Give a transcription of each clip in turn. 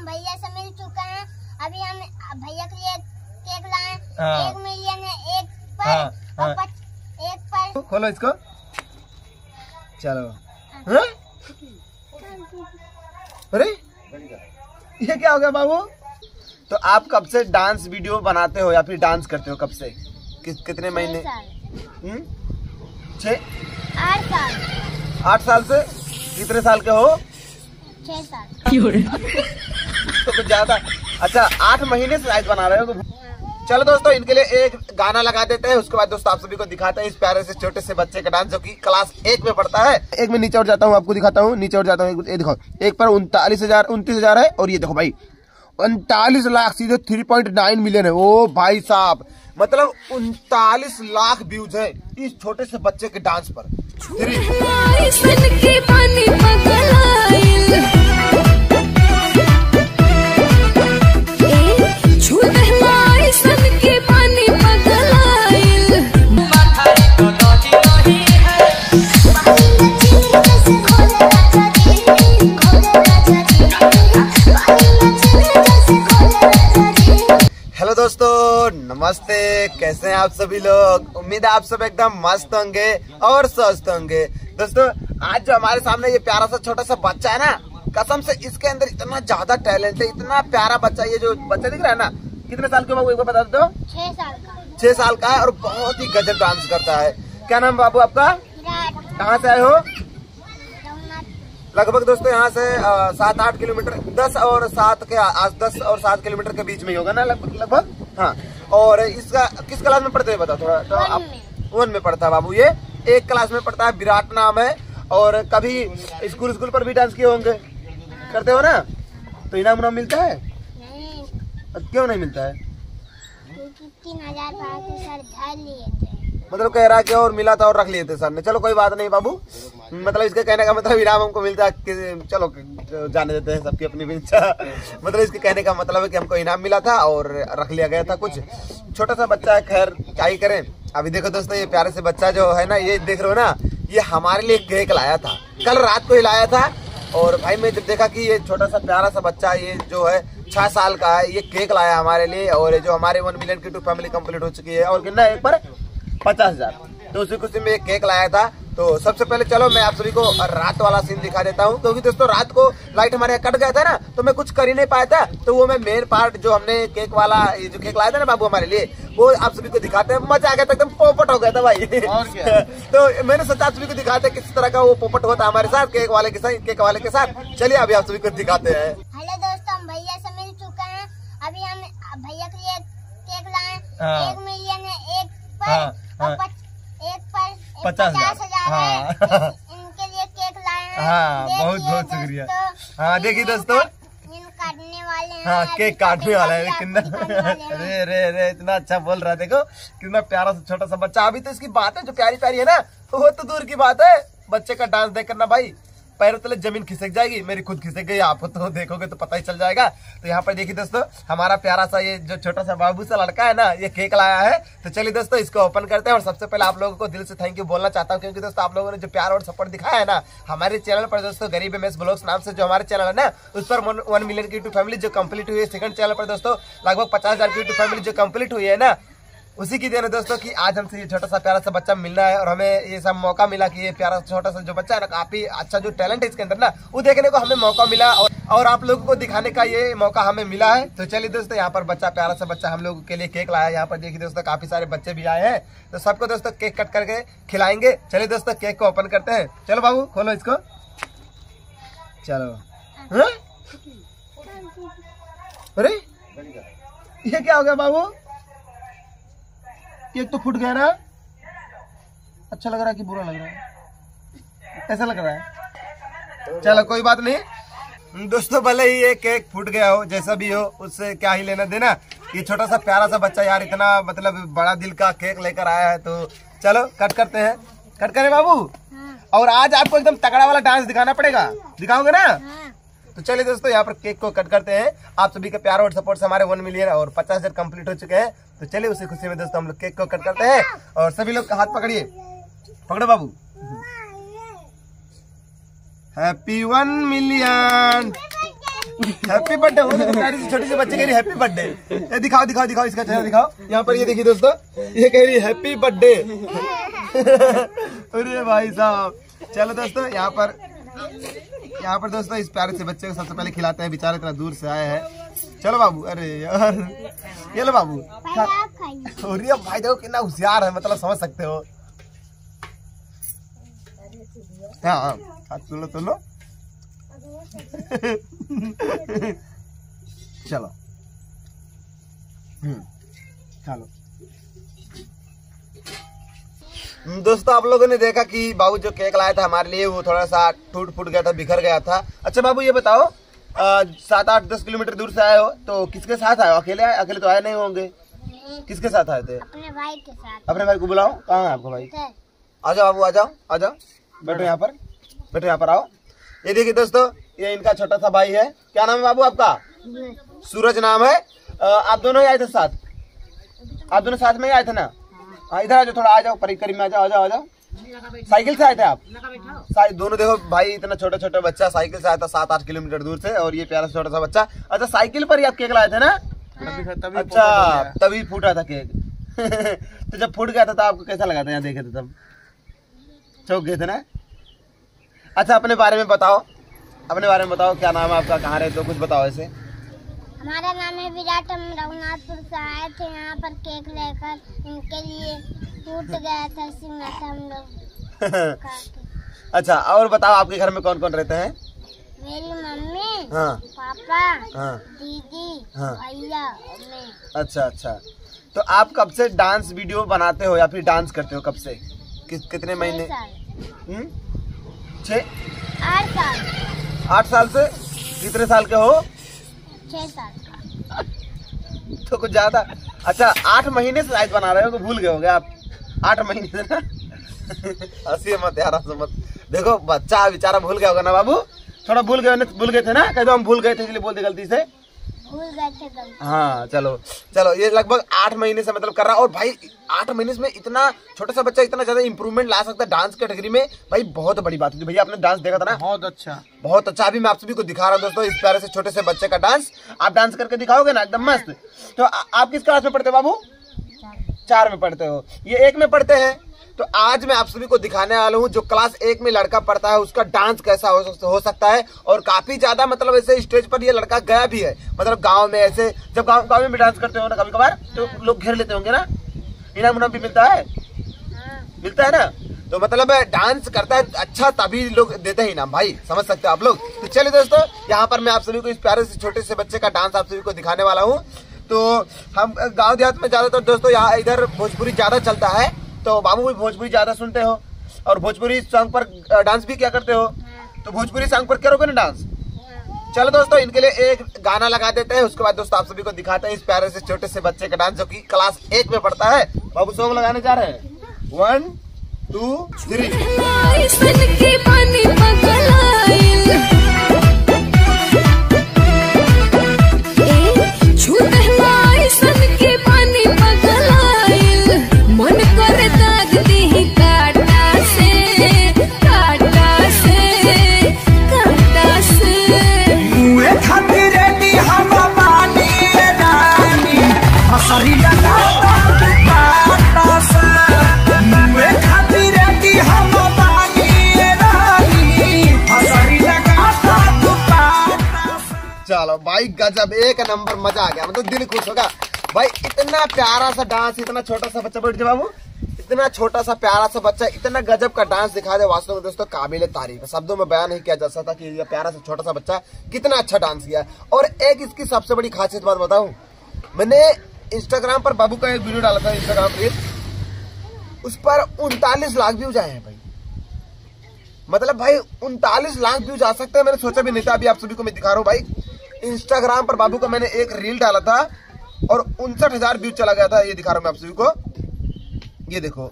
हम भैया से मिल चुके हैं। अभी हम भैया के लिए केक लाए हाँ। एक मिलियन है एक पर हाँ, और हाँ। पच- एक पर। खोलो इसको। चलो। हाँ? अरे ये क्या हो गया बाबू? तो आप कब से डांस वीडियो बनाते हो या फिर डांस करते हो कब से? कि, कितने महीने? हम्म? आठ साल। आठ साल से? कितने साल के हो? छह साल। तो कुछ ज़्यादा अच्छा आठ महीने से लाइट बना रहे हो तो चलो दोस्तों, इनके लिए एक गाना लगा देते हैं। उसके बाद दोस्तों, आप सभी को दिखाते हैं इस प्यारे से छोटे से बच्चे का डांस जो कि क्लास एक में पढ़ता है। एक में नीचे उठ जाता हूँ, आपको दिखाता हूँ। नीचे उठ जाता हूँ ये देखो एक पर उनतालीस हज़ार, उनतीस हज़ार है, और ये देखो भाई, उनतालीस लाख सीधे थ्री पॉइंट नाइन मिलियन है। ओ भाई साहब मतलब उनतालीस लाख व्यूज़ है इस छोटे से बच्चे के डांस पर। हेलो दोस्तों नमस्ते। कैसे हैं आप सभी लोग? उम्मीद है आप सब एकदम मस्त होंगे और स्वस्थ होंगे। दोस्तों आज जो हमारे सामने ये प्यारा सा छोटा सा बच्चा है ना कसम से इसके अंदर इतना ज़्यादा टैलेंट है इतना प्यारा बच्चा ये जो बच्चा दिख रहा है ना कितने साल के बाबू एक बार बता दो। छह साल का छह साल का है और बहुत ही गजब डांस करता है। क्या नाम बाबू आपका? कहाँ से आए हो? लगभग दोस्तों यहाँ से सात आठ किलोमीटर दस और सात के आज दस और सात किलोमीटर के बीच में ही होगा ना लगभग लगभग? हाँ। और इसका किस क्लास में पढ़ते हैं बताओ थोड़ा तो आप वन में। पढ़ता है बाबू ये एक क्लास में पढ़ता है विराट नाम है और कभी स्कूल स्कूल पर भी डांस किए होंगे? करते हो ना? तो इनाम उनाम मिलता है? नहीं। क्यों नहीं मिलता है? तीन हज़ार सर धर लिए थे। मतलब कह रहा कि और मिला था और रख लिए थे सर ने। चलो, कोई बात नहीं बाबू। मतलब इसके कहने का मतलब इनाम हमको मिलता है चलो, जाने देते हैं सबकी अपनी इच्छा। मतलब इसके कहने का मतलब है कि हमको इनाम मिला था और रख लिया गया था कुछ। छोटा सा बच्चा है, खैर, क्या ही करें। अभी देखो दोस्तों, ये प्यारे से बच्चा जो है ना, ये देख रहे हो ना, ये हमारे लिए केक लाया था। कल रात को ही लाया था। और भाई, मैं जब देखा कि ये छोटा सा प्यारा सा बच्चा, ये जो है, छह साल का है, ये केक लाया हमारे लिए और जो हमारे वन मिलियन की टू फैमिली कंप्लीट हो चुकी है। और कितना एक पर पचास हज़ार। तो उसी खुशी में एक केक लाया था। तो सबसे पहले चलो मैं आप सभी को रात वाला सीन दिखा देता हूँ। क्योंकि दोस्तों रात को लाइट हमारे यहाँ कट गया था ना तो मैं कुछ कर ही नहीं पाया था। तो वो मैं मेन पार्ट जो हमने केक वाला ये जो केक लाया था ना बाबू हमारे लिए वो आप सभी को दिखाते हैं। मज़ा आ गया था एकदम पोपट हो गया था भाई। और क्या? तो मैंने सोचा आप सभी को दिखाते हैं किस तरह का वो पोपट होता है हमारे साथ केक वाले के साथ केक वाले के साथ। चलिए अभी आप सभी को दिखाते हैं। हेलो दोस्तों हम भैया से मिल चुके हैं। अभी हम भैया के लिए केक लाए। एक मिलियन है एक पर हाँ, और। पच- एक पर एक पचास हज़ार। हाँ। इनके लिए केक लाए हाँ, बहुत- बहुत शुक्रिया। हाँ, देखिए दोस्तों। काटने वाले हैं हाँ केक काटने वाला है कितना। अरे अरे अरे इतना अच्छा बोल रहा है देखो कितना प्यारा सा छोटा सा बच्चा अभी तो इसकी बात है जो प्यारी प्यारी है ना वो तो दूर की बात है बच्चे का डांस देख करना भाई पैरों तले ज़मीन खिसक जाएगी, मेरी खुद खिसक गई, आप तो देखोगे तो पता ही चल जाएगा। तो यहाँ पर देखिए दोस्तों, हमारा प्यारा सा ये जो छोटा सा बाबू सा लड़का है ना, ये केक लाया है। तो चलिए दोस्तों, इसको ओपन करते हैं और सबसे पहले आप लोगों को दिल से थैंक यू बोलना चाहता हूँ, क्योंकि दोस्तों आप लोगों ने जो प्यार और सपोर्ट दिखाया है ना, हमारे चैनल पर दोस्तों, गरीब एम ब्लॉग्स नाम से जो हमारे चैनल है ना, उस पर वन मिलियन की यूट्यूब फैमिली जो कंप्लीट हुई है सेकंड चैनल पर दोस्तों, लगभग पचास हज़ार की यूट्यूब फैमिली जो कंप्लीट हुई है ना उसी की देन है दोस्तों कि आज हमसे ये छोटा सा प्यारा सा बच्चा मिलना है और हमें ये सब मौका मिला कि ये प्यारा छोटा सा जो बच्चा है ना काफ़ी अच्छा जो टैलेंट है इसके अंदर ना वो देखने को हमें मौका मिला और, और आप लोगों को दिखाने का ये मौका हमें मिला है। तो चलिए दोस्तों यहाँ पर बच्चा प्यारा सा बच्चा हम लोगों के लिए केक लाया यहाँ पर देखिए दोस्तों काफ़ी सारे बच्चे भी आए हैं। तो सबको दोस्तों केक कट करके खिलाएँगे। चलिए दोस्तों केक को ओपन करते हैं। चलो बाबू खोलो इसको। चलो। हाँ? अरे? ये क्या हो गया बाबू? एक तो फूट गया ना? अच्छा लग रहा है कि बुरा लग रहा है। ऐसा लग रहा है। चलो कोई बात नहीं। दोस्तों भले ही ये केक फूट गया हो जैसा भी हो उससे क्या ही लेना देना। ये छोटा सा प्यारा सा बच्चा यार इतना मतलब बड़ा दिल का केक लेकर आया है तो चलो कट करते हैं। कट करें बाबू? हाँ। और आज आपको एकदम तगड़ा वाला डांस दिखाना पड़ेगा। दिखाओगे ना? हाँ। तो चलिए दोस्तों, यहाँ पर केक को कट करते हैं। आप सभी का प्यार और सपोर्ट से हमारे वन मिलियन और पचास हज़ार कंप्लीट हो चुके हैं। तो चलिए उसी खुशी में दोस्तों, हम लोग केक को कट करते हैं और सभी लोग हाथ पकड़िए। पकड़ो बाबू। Happy one million happy birthday छोटी सी बच्चे कह रही हैप्पी बर्थडे ये दिखाओ दिखाओ दिखाओ, इसका चेहरा दिखाओ। यहाँ पर ये देखिए दोस्तों, ये कह रही हैप्पी बर्थडे अरे भाई साहब। चलो दोस्तों, यहाँ पर यहाँ पर दोस्तों इस प्यारे से बच्चे को सबसे पहले खिलाते हैं बेचारे इतना दूर से आए हैं। चलो बाबू अरे यार ये लो बाबू। ये भाई देखो कितना होशियार है मतलब समझ सकते हो। हाँ हाँ हाथ सुन लो सुन लो। चलो। हम्म चलो हम्म, दोस्तों आप लोगों ने देखा कि बाबू जो केक लाया था हमारे लिए वो थोड़ा सा टूट फूट गया था बिखर गया था। अच्छा बाबू ये बताओ सात आठ दस किलोमीटर दूर से आए हो तो किसके साथ आए हो? अकेले आए अकेले तो आए नहीं होंगे। किसके साथ आए थे? अपने भाई के साथ। अपने भाई को बुलाओ। कहाँ है आपका भाई? आ जाओ बाबू आ जाओ आ जाओ। बैठो यहाँ पर। बैठो यहाँ पर आओ। ये देखिए दोस्तों ये इनका छोटा सा भाई है। क्या नाम है बाबू आपका? सूरज। नाम है। आप दोनों ही आए थे साथ? आप दोनों साथ में ही आए थे ना? इधर आ जाओ थोड़ा आ जाओ करीब करीब में आ जाओ आ जाओ आ जाओ। साइकिल से आए थे आप? दोनों देखो भाई इतना छोटा छोटा बच्चा साइकिल से आया था सात आठ किलोमीटर दूर से और ये प्यारा छोटा सा बच्चा। अच्छा साइकिल पर ही आप केक लाए थे ना? अच्छा तभी फूटा था केक। तो जब फूट गया था तो आपको कैसा लगा था? यहाँ देखे थे तब। चौक गए थे ना? अच्छा अपने बारे में बताओ। अपने बारे में बताओ क्या नाम है आपका कहाँ रहते हो कुछ बताओ ऐसे। हमारा नाम है विराट हम रघुनाथपुर से आए थे यहाँ पर केक लेकर इनके लिए टूट गया था इसी में से हम लोग। अच्छा और बताओ आपके घर में कौन कौन रहते हैं? मेरी मम्मी हाँ। पापा हाँ। दीदी हाँ। भैया और मैं। अच्छा अच्छा। तो आप कब से डांस वीडियो बनाते हो या फिर डांस करते हो कब से? किस कितने महीने? हम्म? छः आठ साल। आठ साल से? कितने साल के हो? का। तो कुछ ज़्यादा। अच्छा आठ महीने से शायद बना रहे हो तो भूल गए होगे आप। आठ महीने से ना। हँसी मत, यार मत। देखो, बच्चा, बेचारा भूल गया होगा ना बाबू? थोड़ा भूल गए भूल गए थे ना? कह दो हम भूल गए थे इसलिए बोलते गलती से। हाँ चलो चलो ये लगभग आठ महीने से मतलब कर रहा है। और भाई आठ महीने में इतना छोटा सा बच्चा इतना ज़्यादा इंप्रूवमेंट ला सकता है डांस कैटेगरी में भाई बहुत बड़ी बात होती है। भैया आपने डांस देखा था ना? बहुत अच्छा। बहुत अच्छा। अभी मैं आप सभी को दिखा रहा हूँ दोस्तों इस प्यारे से छोटे से बच्चे का डांस आप डांस करके दिखाओगे ना? एकदम मस्त। तो आ, आप किस क्लास में पढ़ते हो बाबू? चार में पढ़ते हो। ये एक में पढ़ते हैं। तो आज मैं आप सभी को दिखाने वाला हूँ जो क्लास एक में लड़का पढ़ता है उसका डांस कैसा हो, हो सकता है और काफ़ी ज़्यादा मतलब ऐसे स्टेज पर ये लड़का गया भी है। मतलब गाँव में ऐसे जब गाँव गाँव में भी डांस करते हो ना कभी कभार तो लोग घेर लेते होंगे ना? इनाम उनाम भी मिलता है? हाँ। मिलता है ना? तो मतलब डांस करता है अच्छा तभी लोग देते हैं इनाम। भाई समझ सकते हो आप लोग? तो चलिए दोस्तों यहाँ पर मैं आप सभी को इस प्यारे से छोटे से बच्चे का डांस आप सभी को दिखाने वाला हूँ। तो हम गाँव देहात में ज़्यादातर दोस्तों यहाँ इधर भोजपुरी ज़्यादा चलता है। तो बाबू भी भोजपुरी ज़्यादा सुनते हो और भोजपुरी सॉन्ग पर डांस भी क्या करते हो? तो भोजपुरी सॉन्ग पर करोगे ना डांस चलो दोस्तों इनके लिए एक गाना लगा देते हैं उसके बाद दोस्तों आप सभी को दिखाते हैं इस प्यारे से छोटे से बच्चे का डांस जो कि क्लास एक में पढ़ता है। बाबू सॉन्ग लगाने जा रहे हैं। वन टू थ्री चलो भाई, गजब, एक नंबर, मज़ा आ गया। मतलब दिल खुश होगा। भाई, इतना प्यारा सा डांस इतना छोटा सा बच्चा, बैठ बाबू। इतना छोटा सा प्यारा सा बच्चा, इतना गजब का डांस दिखा दे वास्तव में दोस्तों, काबिल तारीफ़। शब्दों में बयान नहीं किया जा सकता कि ये प्यारा सा, छोटा सा बच्चा कितना अच्छा डांस किया। और एक इसकी सबसे बड़ी खासियत बात बताऊँ, मैंने इंस्टाग्राम पर बाबू का एक वीडियो डाला था इंस्टाग्राम पे। उस पर उनतालीस लाख व्यूज़ आए हैं भाई। मतलब भाई, उनतालीस लाख व्यूज़ आ सकते हैं, मैंने सोचा भी नहीं था। अभी आप सभी को मैं दिखा रहा हूँ भाई। इंस्टाग्राम पर बाबू का मैंने एक रील डाला था और उनसठ हज़ार व्यूज़ चला गया था, ये दिखा रहा हूँ मैं आप सभी को। ये देखो।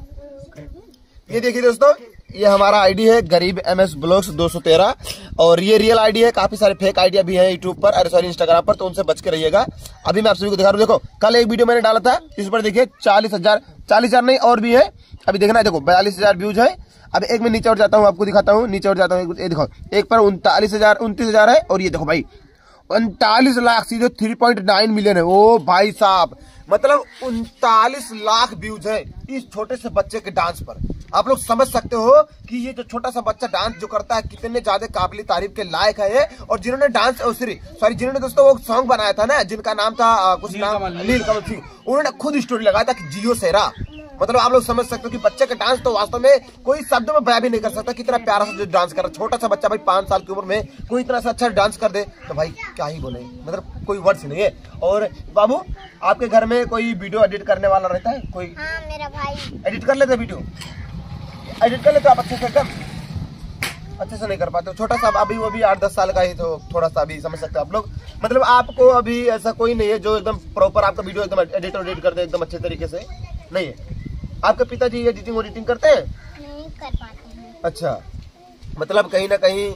ये देखिए दोस्तों ये हमारा आईडी है गरीब एम एस ब्लॉग्स दो सौ तेरह। और ये रियल आईडी है, काफ़ी सारे फेक आईडिया भी है यूट्यूब पर, अरे सॉरी इंस्टाग्राम पर तो उनसे बच के रहिएगा। अभी मैं आप सभी को दिखा रहा हूँ, देखो, कल एक वीडियो मैंने डाला था, इस पर देखिए, चालीस हज़ार चालीस हज़ार नहीं, और भी है। अभी देखना है, देखो, बयालीस हज़ार व्यूज़ है। अब एक में नीचे और जाता हूँ, आपको दिखाता हूँ, नीचे और जाता हूँ, ये दिखाओ एक पर उनतालीस हज़ार, उनतीस हज़ार है, और ये देखो भाई, उनतालीस लाख, सीधे थ्री पॉइंट नाइन मिलियन है। ओ भाई साहब मतलब उनतालीस लाख व्यूज़ है इस छोटे से बच्चे के डांस पर। आप लोग समझ सकते हो कि ये जो छोटा सा बच्चा डांस जो करता है कितने ज़्यादा काबिल तारीफ़ के लायक है ये। और जिन्होंने डांस सॉरी सॉरी जिन्होंने दोस्तों वो सॉन्ग बनाया था ना जिनका नाम था कुछ नाम नील कमल सिंह उन्होंने खुद स्टोरी लगाया था कि जियो सेरा। मतलब आप लोग समझ सकते हो कि बच्चे का डांस तो वास्तव में कोई शब्द में बयान भी नहीं कर सकता कितना प्यारा सा जो डांस कर रहा छोटा सा बच्चा भाई पाँच साल की उम्र में कोई इतना सा अच्छा डांस कर दे तो भाई क्या ही बोले मतलब कोई वर्ड्स नहीं है। और बाबू आपके घर में कोई वीडियो एडिट करने वाला रहता है? कोई हाँ मेरा भाई। एडिट कर लेते वीडियो एडिट कर लेते आप अच्छे से एकदम अच्छे से नहीं कर पाते छोटा सा अभी वो भी आठ दस साल का ही तो थोड़ा सा अभी समझ सकते हो आप लोग। मतलब आपको अभी ऐसा कोई नहीं है जो एकदम प्रॉपर आपका वीडियो एकदम एडिट एडिट कर दे एकदम अच्छे तरीके से? नहीं है। आपके पिताजी एडिटिंग एडिटिंग करते हैं? नहीं कर पाते हैं। अच्छा। मतलब कहीं ना कहीं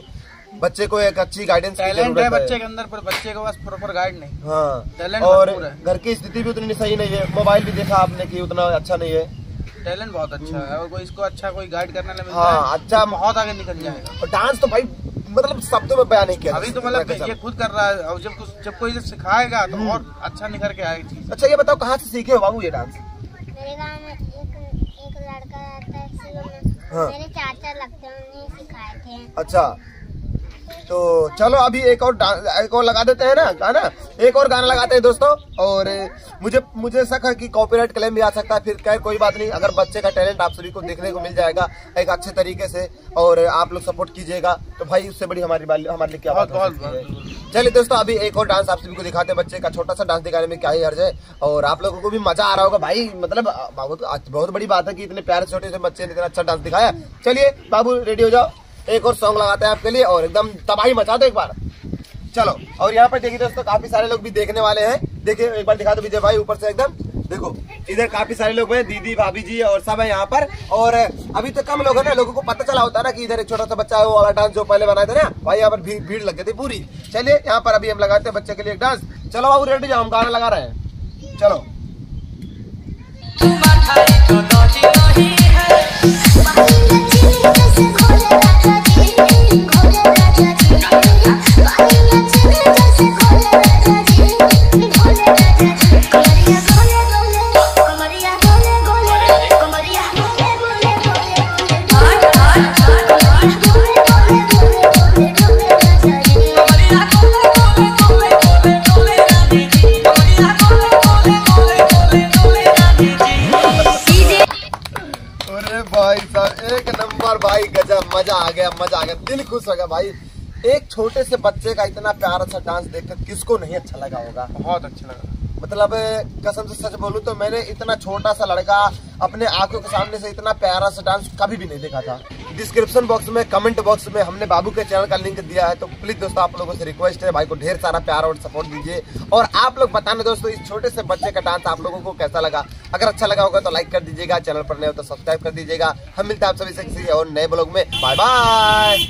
बच्चे को एक अच्छी गाइडेंस की टैलेंट है बच्चे के अंदर पर बच्चे को बस प्रॉपर गाइड नहीं। हाँ। और घर की स्थिति भी उतनी सही नहीं है। मोबाइल भी देखा आपने कि उतना अच्छा नहीं है। टैलेंट बहुत अच्छा है। और कोई इसको अच्छा कोई गाइड करने लगे हाँ, अच्छा- बहुत आगे निकल जाएगा। और डांस तो भाई मतलब शब्दों में बयान नहीं किया अभी तो मतलब ये खुद कर रहा है और जब कुछ जब कोई इसे सिखाएगा तो और अच्छा निकल के आएगी चीज़। अच्छा ये बताओ कहाँ से सीखे हो बाबू ये डांस मेरे गाँव में एक एक लड़का रहता है हाँ। मेरे चाचा लगते हैं उन्हें सिखाए थे। अच्छा। तो चलो अभी एक और एक और लगा देते हैं ना गाना एक और गाना लगाते हैं दोस्तों, और मुझे मुझे शक है कि कॉपीराइट क्लेम भी आ सकता है, फिर खैर कोई बात नहीं, अगर बच्चे का टैलेंट आप सभी को देखने को मिल जाएगा एक अच्छे तरीके से, और आप लोग सपोर्ट कीजिएगा तो भाई उससे बड़ी हमारी हमारे लिए क्या चलिए दोस्तों, अभी एक और डांस आप सभी को दिखाते हैं, बच्चे का छोटा सा डांस दिखाने में क्या ही हर्ज है, और आप लोगों को भी मज़ा आ रहा होगा, भाई मतलब बहुत बहुत बड़ी बात है कि इतने प्यारे छोटे से बच्चे ने इतना अच्छा डांस दिखाया। चलिए, बाबू रेडी हो जाओ। एक और सॉन्ग लगाते हैं आपके लिए और एकदम तबाही मचा दो एक बार। चलो, और यहाँ पर देखिए दोस्तों, काफ़ी सारे लोग भी देखने वाले हैं। देखिए, एक बार दिखा दो विजय भाई ऊपर से एकदम। देखो, इधर काफ़ी सारे लोग हैं, दीदी, भाभी जी और सब है यहाँ पर। और अभी तो कम लोग हैं ना, लोगों को पता चला होता है ना कि इधर एक छोटा सा बच्चा है, वो वाला डांस जो पहले बनाए थे ना, भाई यहाँ पर भीड़ भीड़ लग गई थी पूरी। चलिए, यहाँ पर अभी हम लगाते हैं बच्चे के लिए एक डांस चलो बाबू रेडी जाओ हम गाना लगा रहे हैं। चलो। मज़ा आ गया दिल खुश हो गया भाई। एक छोटे से बच्चे का इतना प्यारा सा डांस देखकर किसको नहीं अच्छा लगा होगा? बहुत अच्छा लगा। मतलब कसम से सच बोलूँ तो मैंने इतना छोटा सा लड़का अपने आँखों के सामने से इतना प्यारा सा डांस कभी भी नहीं देखा था। डिस्क्रिप्शन बॉक्स में कमेंट बॉक्स में हमने बाबू के चैनल का लिंक दिया है तो प्लीज़ दोस्तों आप लोगों से रिक्वेस्ट है, भाई को ढेर सारा प्यार और सपोर्ट दीजिए। और आप लोग बताने दोस्तों, इस छोटे से बच्चे का डांस आप लोगों को कैसा लगा? अगर अच्छा लगा होगा तो लाइक कर दीजिएगा चैनल पर नए हो तो सब्सक्राइब कर दीजिएगा। हम मिलते हैं आप सभी से किसी और नए ब्लॉग में। Bye bye